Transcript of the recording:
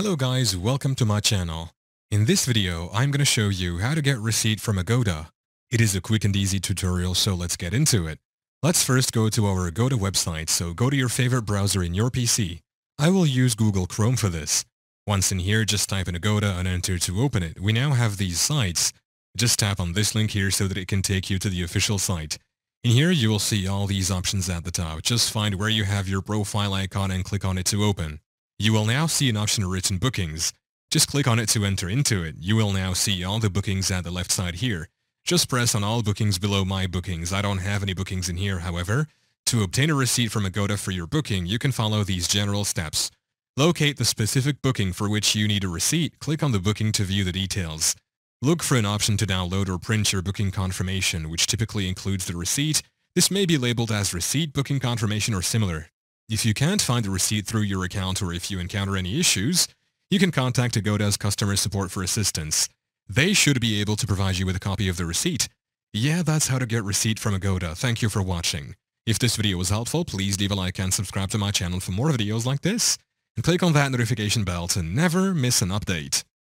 Hello guys, welcome to my channel. In this video, I'm going to show you how to get receipt from Agoda. It is a quick and easy tutorial, so let's get into it. Let's first go to our Agoda website, so go to your favorite browser in your PC. I will use Google Chrome for this. Once in here, just type in Agoda and enter to open it. We now have these sites. Just tap on this link here so that it can take you to the official site. In here, you will see all these options at the top. Just find where you have your profile icon and click on it to open. You will now see an option written bookings. Just click on it to enter into it. You will now see all the bookings at the left side here. Just press on all bookings below my bookings. I don't have any bookings in here, however. To obtain a receipt from Agoda for your booking, you can follow these general steps. Locate the specific booking for which you need a receipt. Click on the booking to view the details. Look for an option to download or print your booking confirmation, which typically includes the receipt. This may be labeled as receipt, booking confirmation, or similar. If you can't find the receipt through your account or if you encounter any issues, you can contact Agoda's customer support for assistance. They should be able to provide you with a copy of the receipt. Yeah, that's how to get receipt from Agoda. Thank you for watching. If this video was helpful, please leave a like and subscribe to my channel for more videos like this. And click on that notification bell to never miss an update.